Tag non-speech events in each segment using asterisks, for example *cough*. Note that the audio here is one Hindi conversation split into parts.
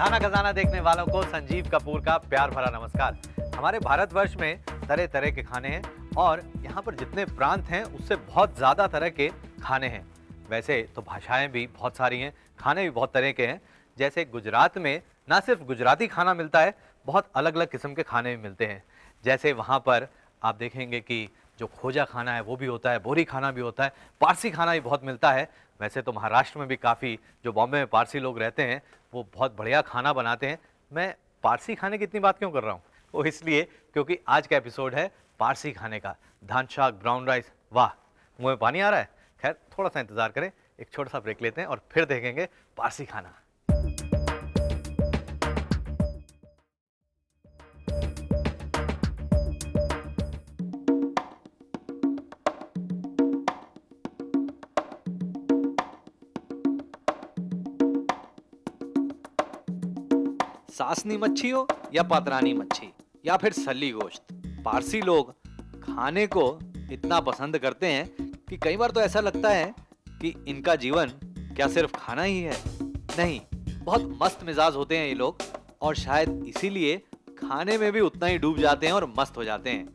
खाना खजाना देखने वालों को संजीव कपूर का प्यार भरा नमस्कार। हमारे भारतवर्ष में तरह तरह के खाने हैं और यहाँ पर जितने प्रांत हैं, उससे बहुत ज़्यादा तरह के खाने हैं। वैसे तो भाषाएँ भी बहुत सारी हैं, खाने भी बहुत तरह के हैं। जैसे गुजरात में ना सिर्फ़ गुजराती खाना मिलता है, बहुत अलग अलग किस्म के खाने भी मिलते हैं। जैसे वहाँ पर आप देखेंगे कि जो खोजा खाना है वो भी होता है, बोरी खाना भी होता है, पारसी खाना भी बहुत मिलता है। वैसे तो महाराष्ट्र में भी काफ़ी जो बॉम्बे में पारसी लोग रहते हैं, वो बहुत बढ़िया खाना बनाते हैं। मैं पारसी खाने की इतनी बात क्यों कर रहा हूँ? वो इसलिए क्योंकि आज का एपिसोड है पारसी खाने का। धान शाक, ब्राउन राइस, वाह, मुँह में पानी आ रहा है? खैर, थोड़ा सा इंतज़ार करें, एक छोटा सा ब्रेक लेते हैं और फिर देखेंगे पारसी खाना। सासनी मच्छी हो या पातरानी मच्छी या फिर सली गोश्त। पारसी लोग खाने को इतना पसंद करते हैं कि कई बार तो ऐसा लगता है कि इनका जीवन क्या सिर्फ़ खाना ही है? नहीं, बहुत मस्त मिजाज होते हैं ये लोग और शायद इसीलिए खाने में भी उतना ही डूब जाते हैं और मस्त हो जाते हैं।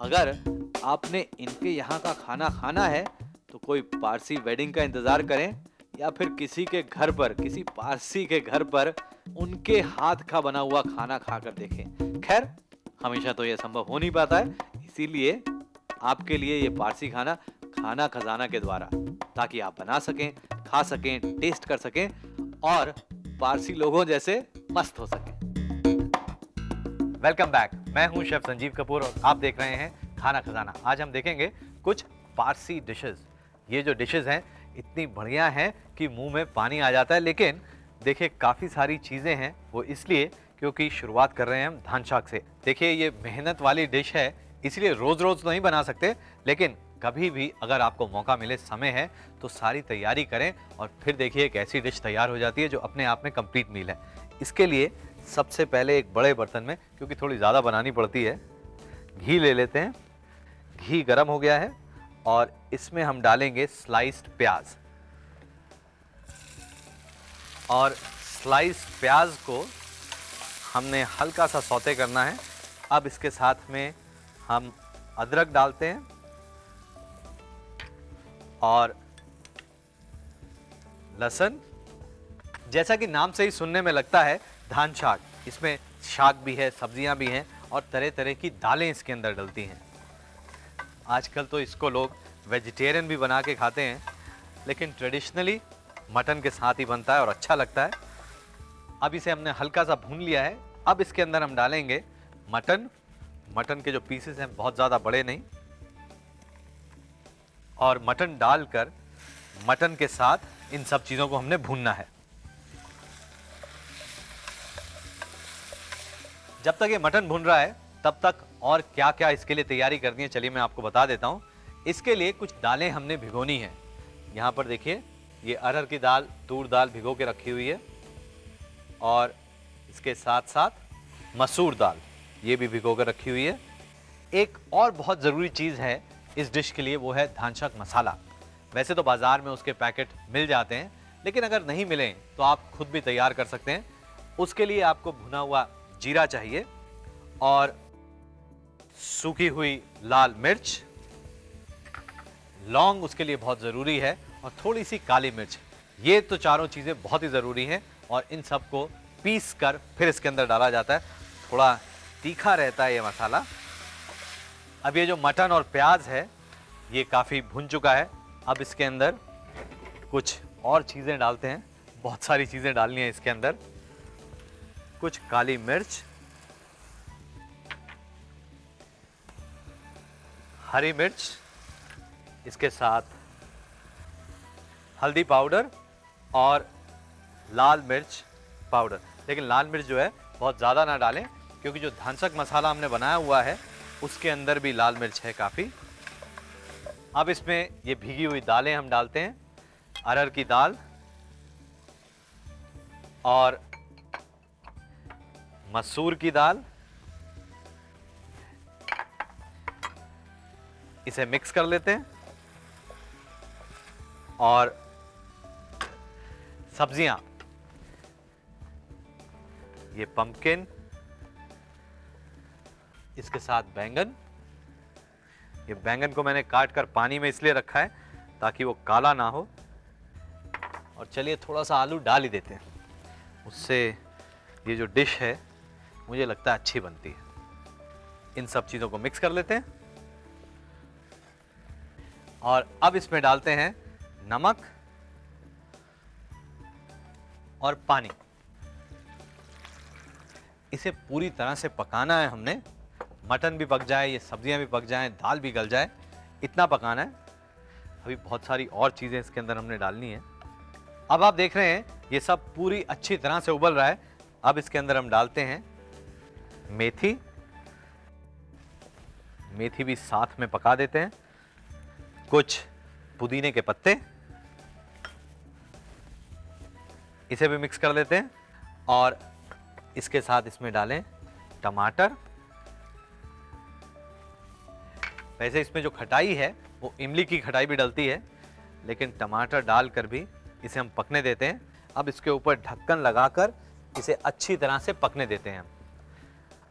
अगर आपने इनके यहाँ का खाना खाना है तो कोई पारसी वेडिंग का इंतज़ार करें या फिर किसी के घर पर, किसी पारसी के घर पर उनके हाथ का बना हुआ खाना खाकर देखें। खैर, हमेशा तो यह संभव हो नहीं पाता है, इसीलिए आपके लिए ये पारसी खाना खाना खजाना के द्वारा, ताकि आप बना सकें, खा सकें, टेस्ट कर सकें, और पारसी लोगों जैसे मस्त हो सकें। Welcome back. मैं हूँ शेफ संजीव कपूर और आप देख रहे हैं खाना खजाना। आज हम देखेंगे कुछ पारसी डिशेस ये जो डिशेस हैं, इतनी बढ़िया हैं कि मुँह में पानी आ जाता है, लेकिन देखिए, काफ़ी सारी चीज़ें हैं वो इसलिए क्योंकि शुरुआत कर रहे हैं हम धान शाक से। देखिए, ये मेहनत वाली डिश है, इसलिए रोज़ रोज़ नहीं बना सकते, लेकिन कभी भी अगर आपको मौका मिले, समय है तो सारी तैयारी करें और फिर देखिए एक ऐसी डिश तैयार हो जाती है जो अपने आप में कंप्लीट मील है। इसके लिए सबसे पहले एक बड़े बर्तन में, क्योंकि थोड़ी ज़्यादा बनानी पड़ती है, घी ले लेते हैं। घी गर्म हो गया है और इसमें हम डालेंगे स्लाइस्ड प्याज। और स्लाइस प्याज को हमने हल्का सा सौते करना है। अब इसके साथ में हम अदरक डालते हैं और लहसुन। जैसा कि नाम से ही सुनने में लगता है, धान शाक इसमें शाक भी है, सब्ज़ियाँ भी हैं और तरह तरह की दालें इसके अंदर डलती हैं। आजकल तो इसको लोग वेजिटेरियन भी बना के खाते हैं, लेकिन ट्रेडिशनली मटन के साथ ही बनता है और अच्छा लगता है। अब इसे हमने हल्का सा भून लिया है। अब इसके अंदर हम डालेंगे मटन। मटन के जो पीसेस हैं, बहुत ज़्यादा बड़े नहीं। और मटन डालकर मटन के साथ इन सब चीज़ों को हमने भूनना है। जब तक ये मटन भून रहा है, तब तक और क्या क्या इसके लिए तैयारी करनी है, चलिए मैं आपको बता देता हूँ। इसके लिए कुछ दालें हमने भिगोनी है। यहाँ पर देखिए ये अरहर की दाल, तूर दाल भिगो के रखी हुई है और इसके साथ साथ मसूर दाल ये भी भिगो कर रखी हुई है। एक और बहुत ज़रूरी चीज़ है इस डिश के लिए, वो है धानशाक मसाला। वैसे तो बाज़ार में उसके पैकेट मिल जाते हैं, लेकिन अगर नहीं मिलें तो आप खुद भी तैयार कर सकते हैं। उसके लिए आपको भुना हुआ जीरा चाहिए और सूखी हुई लाल मिर्च। लौंग उसके लिए बहुत ज़रूरी है। और थोड़ी सी काली मिर्च। ये तो चारों चीज़ें बहुत ही ज़रूरी हैं और इन सबको पीस कर फिर इसके अंदर डाला जाता है। थोड़ा तीखा रहता है ये मसाला। अब ये जो मटन और प्याज है, ये काफ़ी भुन चुका है। अब इसके अंदर कुछ और चीज़ें डालते हैं। बहुत सारी चीज़ें डालनी है इसके अंदर। कुछ काली मिर्च। हरी मिर्च। इसके साथ हल्दी पाउडर और लाल मिर्च पाउडर। लेकिन लाल मिर्च जो है, बहुत ज़्यादा ना डालें, क्योंकि जो धानसक मसाला हमने बनाया हुआ है, उसके अंदर भी लाल मिर्च है काफ़ी। अब इसमें ये भीगी हुई दालें हम डालते हैं, अरहर की दाल और मसूर की दाल। इसे मिक्स कर लेते हैं और सब्ज़ियाँ। ये पंपकिन इसके साथ बैंगन। ये बैंगन को मैंने काट कर पानी में इसलिए रखा है ताकि वो काला ना हो। और चलिए थोड़ा सा आलू डाल ही देते हैं। उससे ये जो डिश है, मुझे लगता है अच्छी बनती है। इन सब चीज़ों को मिक्स कर लेते हैं। और अब इसमें डालते हैं नमक। और पानी। इसे पूरी तरह से पकाना है हमने। मटन भी पक जाए, ये सब्ज़ियाँ भी पक जाएँ, दाल भी गल जाए, इतना पकाना है। अभी बहुत सारी और चीज़ें इसके अंदर हमने डालनी है। अब आप देख रहे हैं, ये सब पूरी अच्छी तरह से उबल रहा है। अब इसके अंदर हम डालते हैं मेथी। मेथी भी साथ में पका देते हैं। कुछ पुदीने के पत्ते। इसे भी मिक्स कर लेते हैं और इसके साथ इसमें डालें टमाटर। वैसे इसमें जो खटाई है, वो इमली की खटाई भी डलती है, लेकिन टमाटर डालकर भी इसे हम पकने देते हैं। अब इसके ऊपर ढक्कन लगाकर इसे अच्छी तरह से पकने देते हैं हम।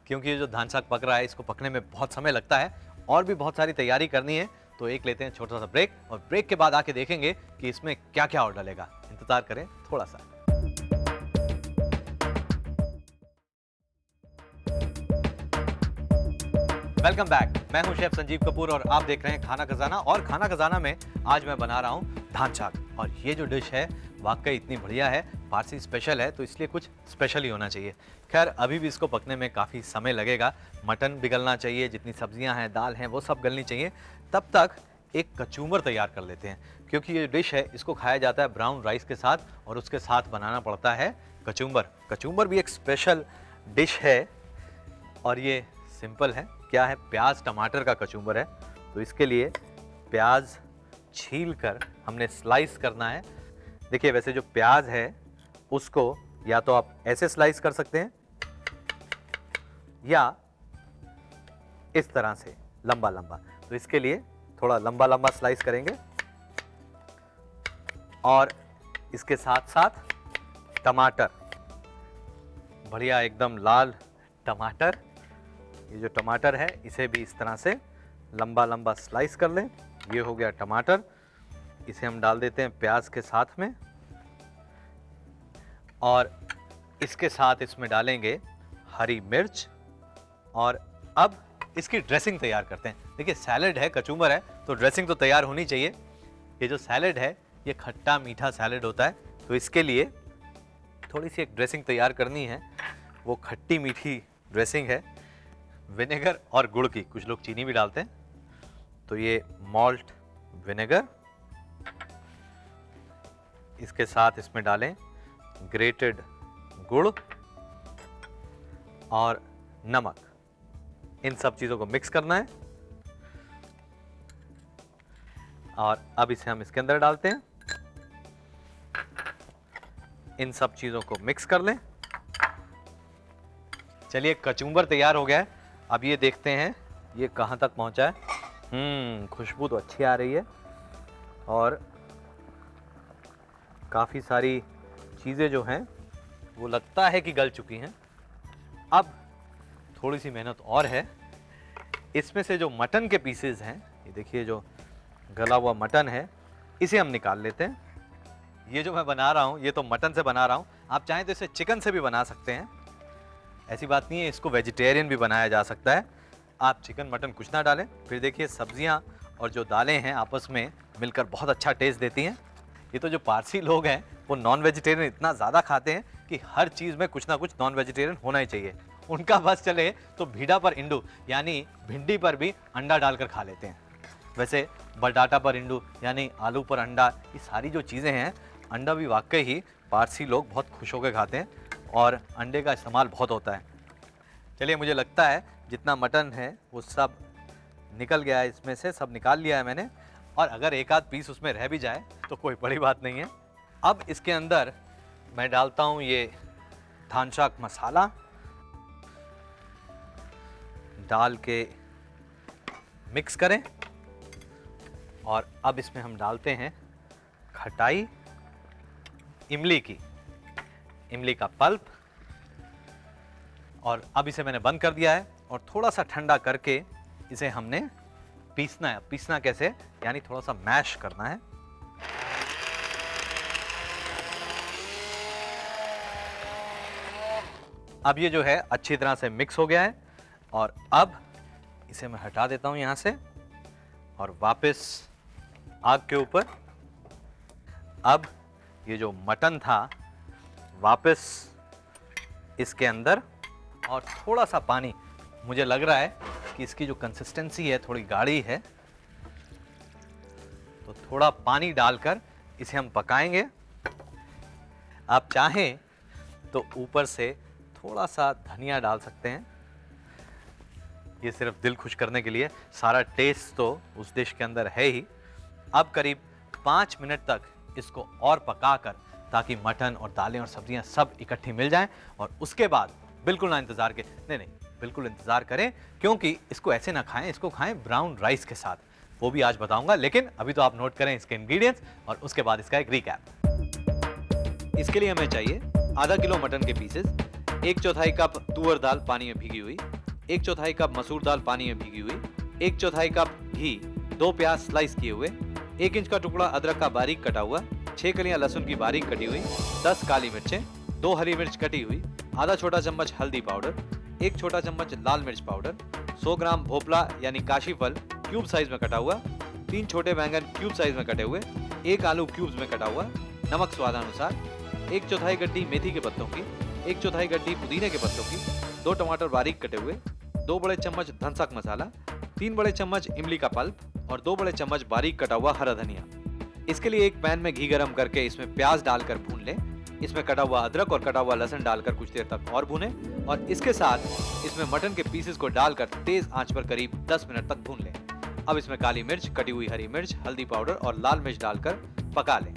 क्योंकि ये जो धान साग पक रहा है, इसको पकने में बहुत समय लगता है और भी बहुत सारी तैयारी करनी है तो एक लेते हैं छोटा सा ब्रेक और ब्रेक के बाद आके देखेंगे कि इसमें क्या क्या और डलेगा। इंतज़ार करें थोड़ा सा। वेलकम बैक मैं हूँ शेफ संजीव कपूर और आप देख रहे हैं खाना खजाना। और खाना खजाना में आज मैं बना रहा हूँ धान साग और ये जो डिश है, वाकई इतनी बढ़िया है, पारसी स्पेशल है तो इसलिए कुछ स्पेशल ही होना चाहिए। खैर, अभी भी इसको पकने में काफ़ी समय लगेगा। मटन भी गलना चाहिए, जितनी सब्ज़ियाँ हैं, दाल हैं, वो सब गलनी चाहिए। तब तक एक कचूमर तैयार कर लेते हैं, क्योंकि ये डिश है, इसको खाया जाता है ब्राउन राइस के साथ और उसके साथ बनाना पड़ता है कचूमर। कचूमर भी एक स्पेशल डिश है और ये सिंपल है। क्या है? प्याज टमाटर का कचूमर है। तो इसके लिए प्याज छील कर हमने स्लाइस करना है। देखिए, वैसे जो प्याज है, उसको या तो आप ऐसे स्लाइस कर सकते हैं, या इस तरह से लंबा लंबा तो इसके लिए थोड़ा लंबा लंबा स्लाइस करेंगे। और इसके साथ साथ टमाटर। बढ़िया, एकदम लाल टमाटर। ये जो टमाटर है, इसे भी इस तरह से लंबा लंबा स्लाइस कर लें। ये हो गया टमाटर। इसे हम डाल देते हैं प्याज के साथ में। और इसके साथ इसमें डालेंगे हरी मिर्च। और अब इसकी ड्रेसिंग तैयार करते हैं। देखिए सैलड है कचूमर है तो ड्रेसिंग तो तैयार होनी चाहिए। ये जो सैलड है, ये खट्टा मीठा सैलड होता है तो इसके लिए थोड़ी सी एक ड्रेसिंग तैयार करनी है। वो खट्टी मीठी ड्रेसिंग है। विनेगर और गुड़ की। कुछ लोग चीनी भी डालते हैं। तो ये मॉल्ट विनेगर। इसके साथ इसमें डालें ग्रेटेड गुड़ और नमक। इन सब चीज़ों को मिक्स करना है। और अब इसे हम इसके अंदर डालते हैं। इन सब चीज़ों को मिक्स कर लें। चलिए कचूम्बर तैयार हो गया है। अब ये देखते हैं, ये कहाँ तक पहुँचा है। हम्म खुशबू तो अच्छी आ रही है। और काफ़ी सारी चीज़ें जो हैं, वो लगता है कि गल चुकी हैं। अब थोड़ी सी मेहनत और है। इसमें से जो मटन के पीसेस हैं, ये देखिए जो गला हुआ मटन है, इसे हम निकाल लेते हैं। ये जो मैं बना रहा हूँ, ये तो मटन से बना रहा हूँ। आप चाहें तो इसे चिकन से भी बना सकते हैं। ऐसी बात नहीं है, इसको वेजिटेरियन भी बनाया जा सकता है। आप चिकन मटन कुछ ना डालें, फिर देखिए सब्ज़ियाँ और जो दालें हैं आपस में मिलकर बहुत अच्छा टेस्ट देती हैं। ये तो जो पारसी लोग हैं, वो नॉन वेजिटेरियन इतना ज़्यादा खाते हैं कि हर चीज़ में कुछ ना कुछ नॉन वेजिटेरियन होना ही चाहिए। उनका बस चले तो भीड़ा पर इंडू, यानी भिंडी पर भी अंडा डालकर खा लेते हैं। वैसे बटाटा पर इंडू, यानी आलू पर अंडा, ये सारी जो चीज़ें हैं, अंडा भी वाकई ही पारसी लोग बहुत खुश होकर खाते हैं। और अंडे का इस्तेमाल बहुत होता है। चलिए, मुझे लगता है जितना मटन है, वो सब निकल गया है, इसमें से सब निकाल लिया है मैंने। और अगर एक आध पीस उसमें रह भी जाए तो कोई बड़ी बात नहीं है। अब इसके अंदर मैं डालता हूँ ये धान शाक मसाला। डाल के मिक्स करें। और अब इसमें हम डालते हैं खटाई, इमली की। इमली का पल्प। और अब इसे मैंने बंद कर दिया है और थोड़ा सा ठंडा करके इसे हमने पीसना है। पीसना कैसे? यानी थोड़ा सा मैश करना है। अब ये जो है, अच्छी तरह से मिक्स हो गया है। और अब इसे मैं हटा देता हूँ यहाँ से और वापस आग के ऊपर। अब ये जो मटन था वापस इसके अंदर और थोड़ा सा पानी। मुझे लग रहा है कि इसकी जो कंसिस्टेंसी है, थोड़ी गाढ़ी है। तो थोड़ा पानी डालकर इसे हम पकाएँगे। आप चाहें तो ऊपर से थोड़ा सा धनिया डाल सकते हैं। ये सिर्फ़ दिल खुश करने के लिए, सारा टेस्ट तो उस डिश के अंदर है ही। अब करीब पाँच मिनट तक इसको और पकाकर ताकि मटन और दालें और सब्ज़ियाँ सब इकट्ठी मिल जाएँ और उसके बाद बिल्कुल ना इंतज़ार के नहीं नहीं, बिल्कुल इंतज़ार करें, क्योंकि इसको ऐसे ना खाएँ, इसको खाएँ ब्राउन राइस के साथ। वो भी आज बताऊँगा, लेकिन अभी तो आप नोट करें इसके इंग्रेडिएंट्स और उसके बाद इसका एक रिकैप इसके लिए हमें चाहिए आधा किलो मटन के पीसेस एक चौथाई कप तुअर दाल पानी में भीगी हुई, एक चौथाई कप मसूर दाल पानी में भीगी हुई, एक चौथाई कप घी, दो प्याज स्लाइस किए हुए, एक इंच का टुकड़ा अदरक का बारीक कटा हुआ छह कलियाँ लहसुन की बारीक कटी हुई, दस काली मिर्चें, दो हरी मिर्च कटी हुई, आधा छोटा चम्मच हल्दी पाउडर, एक छोटा चम्मच लाल मिर्च पाउडर 100 ग्राम भोपला यानी काशी फल क्यूब साइज़ में कटा हुआ, तीन छोटे बैंगन क्यूब साइज़ में कटे हुए, एक आलू क्यूब्स में कटा हुआ, नमक स्वादानुसार, एक चौथाई गड्डी मेथी के पत्तों की, एक चौथाई गड्डी पुदीने के पत्तों की, दो टमाटर बारीक कटे हुए, दो बड़े चम्मच धनसक मसाला, तीन बड़े चम्मच इमली का पल्प और दो बड़े चम्मच बारीक कटा हुआ हरा धनिया। इसके लिए एक पैन में घी गरम करके इसमें प्याज डालकर भून लें। इसमें कटा हुआ अदरक और कटा हुआ लहसुन डालकर कुछ देर तक और भूनें और इसके साथ इसमें मटन के पीसेस को डालकर तेज आँच पर करीब 10 मिनट तक भून लें। अब इसमें काली मिर्च, कटी हुई हरी मिर्च, हल्दी पाउडर और लाल मिर्च डालकर पका लें।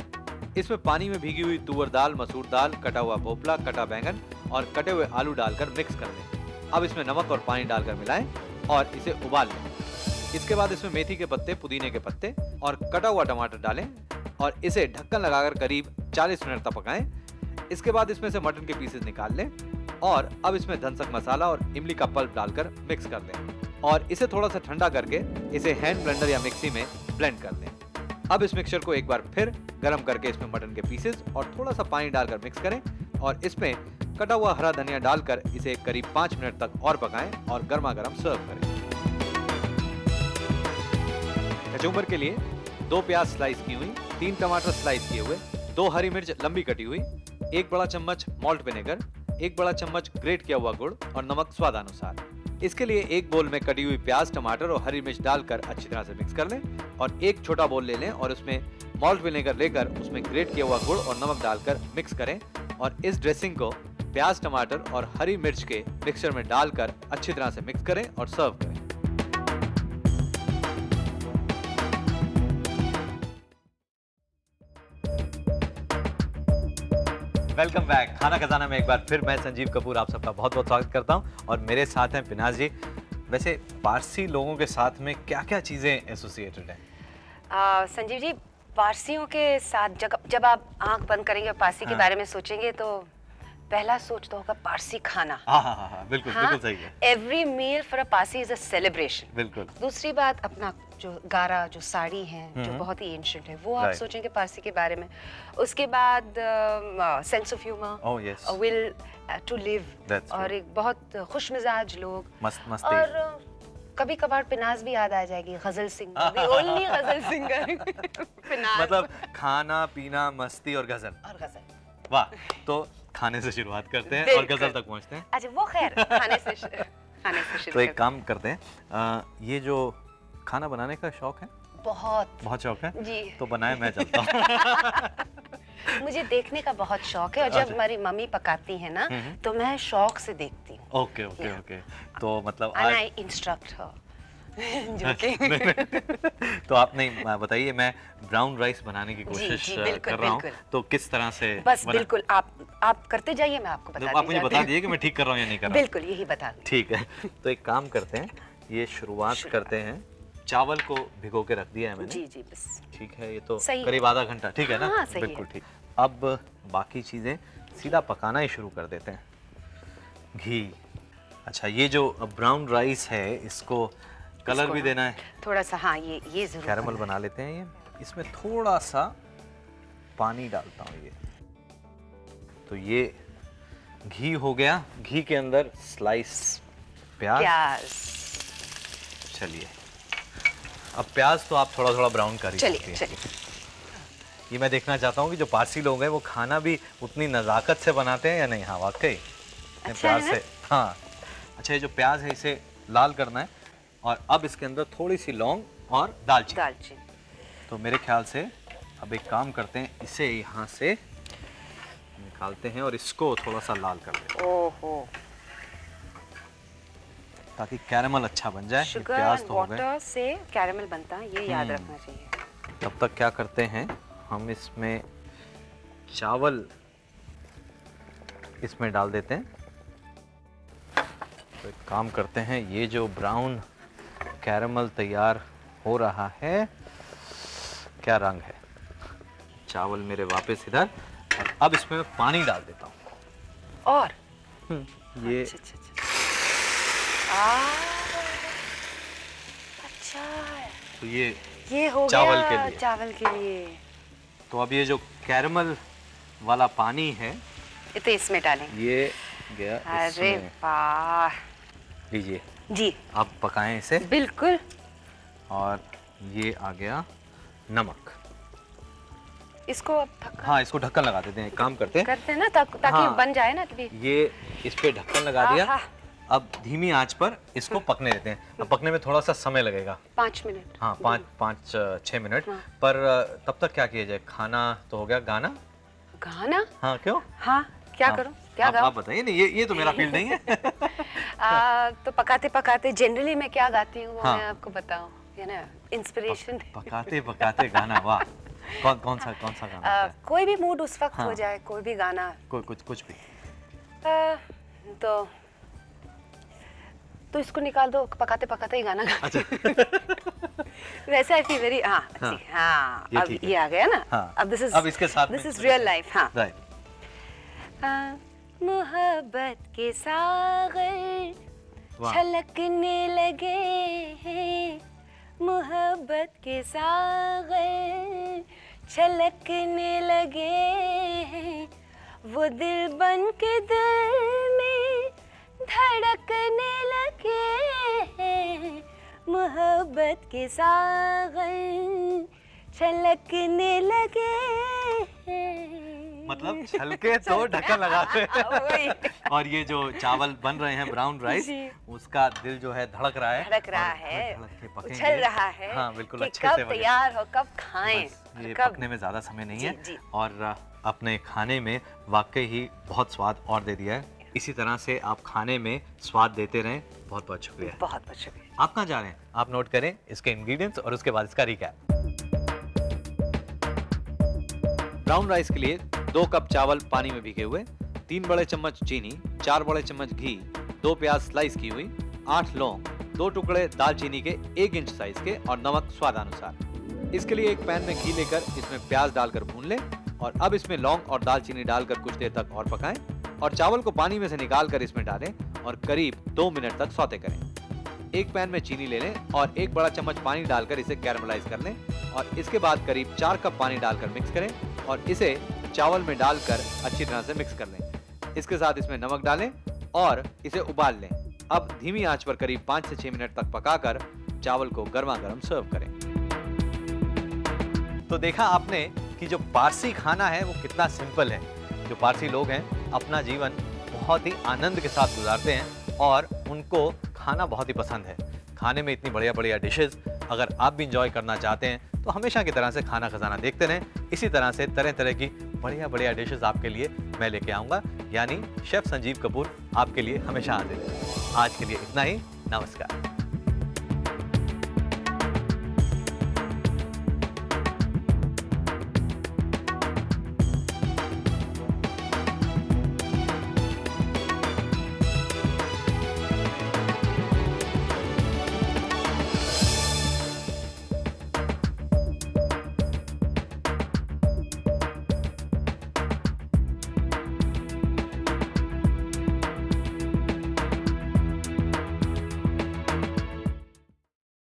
इसमें पानी में भीगी हुई तुअर दाल, मसूर दाल, कटा हुआ भोपला, कटा बैंगन और कटे हुए आलू डालकर मिक्स कर लें। अब इसमें नमक और पानी डालकर मिलाएँ और इसे उबाल लें। इसके बाद इसमें मेथी के पत्ते, पुदीने के पत्ते और कटा हुआ टमाटर डालें और इसे ढक्कन लगाकर करीब 40 मिनट तक पकाएँ। इसके बाद इसमें से मटन के पीसेस निकाल लें और अब इसमें धनसक मसाला और इमली का पल्प डालकर मिक्स कर लें और इसे थोड़ा सा ठंडा करके इसे हैंड ब्लेंडर या मिक्सी में ब्लेंड कर लें अब इस मिक्सचर को एक बार फिर गर्म करके इसमें मटन के पीसेस और थोड़ा सा पानी डालकर मिक्स करें और इसमें कटा हुआ हरा धनिया डालकर इसे करीब पाँच मिनट तक और पकाएँ और गर्मा गर्म सर्व करें। कचूमर के लिए दो प्याज स्लाइस की हुई, तीन टमाटर स्लाइस किए हुए, दो हरी मिर्च लंबी कटी हुई, एक बड़ा चम्मच मॉल्ट विनेगर, एक बड़ा चम्मच ग्रेट किया हुआ गुड़ और नमक स्वादानुसार। इसके लिए एक बोल में कटी हुई प्याज, टमाटर और हरी मिर्च डालकर अच्छी तरह से मिक्स कर लें और एक छोटा बोल ले लें और उसमें मॉल्ट विनेगर लेकर उसमें ग्रेट किया हुआ गुड़ और नमक डालकर मिक्स करें और इस ड्रेसिंग को प्याज, टमाटर और हरी मिर्च के मिक्सचर में डालकर अच्छी तरह से मिक्स करें और सर्व करें। Welcome back. खाना खजाना में एक बार फिर मैं संजीव कपूर आप सबका बहुत बहुत स्वागत करता हूँ और मेरे साथ हैं पिनाज जी। वैसे पारसी लोगों के साथ में क्या क्या चीज़ें एसोसिएटेड हैं? संजीव जी पारसियों के साथ जब जब आप आँख बंद करेंगे और पारसी हाँ। के बारे में सोचेंगे तो पहला सोच तो होगा पारसी खाना। हाँ हाँ हाँ बिल्कुल हाँ? बिल्कुल सही है। Every meal for a Parsi is a celebration बिल्कुल। दूसरी बात अपना जो गारा जो साड़ी है जो हम्म। बहुत ही एंशंट है वो आप सोचेंगे पारसी के बारे में। उसके बाद sense of humour will to live और एक बहुत खुश मिजाज लोग। मस्त मस्ती और कभी कभार पिनाज भी याद आ जाएगी ghazal singer only *laughs* ghazal singer *laughs* Pinaz मतलब खाना पीना मस्ती और गज़ल। और गज़ल। वाह तो खाने से शुरुआत करते हैं और गज़ल तक पहुँचते हैं। अच्छा वो खैर खाने से *laughs* खाने से शुरू तो एक काम करते हैं आ, ये जो खाना बनाने का शौक है? बहुत। बहुत शौक है? जी। तो बनाए मैं चलता हूँ। *laughs* मुझे देखने का बहुत शौक है और जब अच्छा। हमारी मम्मी पकाती है ना हम्म, हम्म। तो मैं शौक से देखती हूँ। Okay okay okay. तो मतलब आई इंस्ट्रक्ट *laughs* *laughs* तो आप नहीं बताइए मैं ब्राउन राइस बनाने की कोशिश जी, जी, कर रहा हूँ। तो किस तरह से बस बना... बिल्कुल आप आप करते जाइए मैं आपको बता आप मुझे बता दीजिए कि मैं ठीक कर रहा हूँ या नहीं कर रहा बिल्कुल यही बता ठीक है। तो एक काम करते हैं ये शुरुआत। करते हैं। चावल को भिगो के रख दिया है मैंने। जी जी बस। ठीक है ये तो करीब आधा घंटा ठीक है ना? हाँ, बिल्कुल ठीक। अब बाकी चीज़ें सीधा पकाना ही शुरू कर देते हैं। घी। अच्छा ये जो ब्राउन राइस है इसको कलर भी देना है? थोड़ा सा हाँ ये ये ज़रूर कैरमल बना लेते हैं ये। इसमें थोड़ा सा पानी डालता हूँ ये। तो ये घी हो गया। घी के अंदर स्लाइस प्याज। प्याज। चलिए। अब प्याज तो आप थोड़ा थोड़ा ब्राउन कर चलिए चलिए। ये मैं देखना चाहता हूँ कि जो पारसी लोग हैं वो खाना भी उतनी नज़ाकत से बनाते हैं या नहीं? हाँ वाकई। अच्छा प्याज से। हाँ। अच्छा ये जो प्याज है इसे लाल करना है और अब इसके अंदर थोड़ी सी लौंग और दालचीनी। दालचीनी। तो मेरे ख्याल से अब एक काम करते हैं इसे यहाँ से निकालते हैं और इसको थोड़ा सा लाल कर देते हैं। ओहो। ताकि कैरेमल अच्छा बन जाए शुगर प्याज तो वाटर से कैरेमल बनता है ये याद हम्म। रखना चाहिए। तब तक क्या करते हैं हम इसमें चावल इसमें डाल देते हैं। तो एक काम करते हैं ये जो ब्राउन कैरमल तैयार हो रहा है क्या रंग है? चावल मेरे वापस इधर अब इसमें मैं पानी डाल देता हूँ। और? हम्म, ये अच्छा, अच्छा, अच्छा। अच्छा तो ये ये हो चावल गया के लिए। चावल के लिए। तो अब ये जो कैरमल वाला पानी है ये तो इसमें डालें ये गया अरे वाह। लीजिए। जी। आप पकाएँ इसे। बिल्कुल। और ये आ गया नमक। इसको अब हाँ इसको ढक्कन लगा देते हैं। काम करते हैं। करते हैं ना ताकि हाँ, बन जाए ना कभी ये इस पे ढक्कन लगा दिया। अब धीमी आँच पर इसको हाँ। पकने देते हैं। अब पकने में थोड़ा सा समय लगेगा। पाँच मिनट। हाँ पाँच पाँच छः मिनट। हाँ। पर तब तक क्या किया जाए? खाना तो हो गया गाना? गाना? हाँ क्यों? हाँ क्या हाँ, करूँ? क्या आप, आप बताइए। नहीं ये ये तो मेरा फ़ील्ड नहीं है। *laughs* आ, तो पकाते पकाते जनरली मैं क्या गाती हूँ हाँ। मैं आपको बताऊँ ना इंस्पिरेशन *laughs* पकाते पकाते गाना वाह। कौन कौन सा कौन सा गाना कोई भी मूड उस वक्त हाँ। हो। जाए कोई भी गाना। कोई कुछ कुछ भी। तो तो इसको निकाल दो पकाते पकाते ही गाना गा अच्छा। *laughs* वैसे आई फील वेरी हाँ हाँ, हाँ ये अब ये आ गया ना? हाँ, अब दिस इज़ अब इसके साथ दिस इज़ रियल लाइफ हाँ। मोहब्बत के सागर छलकने लगे हैं। मोहब्बत के सागर छलकने लगे हैं। वो दिल बन के दिल धड़कने लगे मोहब्बत के सागर छलकने लगे मतलब छलके तो ढक्कन लगाते और ये जो चावल बन रहे हैं ब्राउन राइस उसका दिल जो है धड़क रहा है। धड़क रहा है। उछल रहा है हाँ बिल्कुल अच्छे कब से तैयार हो कब खाएँ ये कब... पकने में ज़्यादा समय नहीं जी, है। जी। और अपने खाने में वाकई ही बहुत स्वाद और दे दिया है। इसी तरह से आप खाने में स्वाद देते रहें। बहुत बहुत शुक्रिया। बहुत बहुत शुक्रिया। आप कहाँ जा रहे हैं? आप नोट करें इसके इंग्रेडिएंट्स और उसके बाद इसका रिकैप ब्राउन राइस के लिए दो कप चावल पानी में भिगे हुए तीन बड़े चम्मच चीनी चार बड़े चम्मच घी दो प्याज स्लाइस की हुई आठ लौंग दो टुकड़े दालचीनी के एक इंच साइज़ के और नमक स्वादानुसार। इसके लिए एक पैन में घी लेकर इसमें प्याज डालकर भून लें और अब इसमें लौंग और दालचीनी डालकर कुछ देर तक और पकाएँ। और चावल को पानी में से निकाल कर इसमें डालें और करीब दो मिनट तक सौते करें। एक पैन में चीनी ले लें और एक बड़ा चम्मच पानी डालकर इसे कैरमलाइज कर लें और इसके बाद करीब चार कप पानी डालकर मिक्स करें और इसे चावल में डालकर अच्छी तरह से मिक्स कर लें। इसके साथ इसमें नमक डालें और इसे उबाल लें। अब धीमी आँच पर करीब पाँच से छह मिनट तक पकाकर चावल को गर्मा गर्म सर्व करें। तो देखा आपने कि जो पारसी खाना है वो कितना सिंपल है। जो पारसी लोग हैं अपना जीवन बहुत ही आनंद के साथ गुजारते हैं और उनको खाना बहुत ही पसंद है। खाने में इतनी बढ़िया बढ़िया डिशेस अगर आप भी इंजॉय करना चाहते हैं तो हमेशा की तरह से खाना खजाना देखते रहें। इसी तरह से तरह तरह की बढ़िया बढ़िया डिशेस आपके लिए मैं लेके आऊँगा। यानी शेफ संजीव कपूर आपके लिए हमेशा हाजिर है। आज के लिए इतना ही। नमस्कार।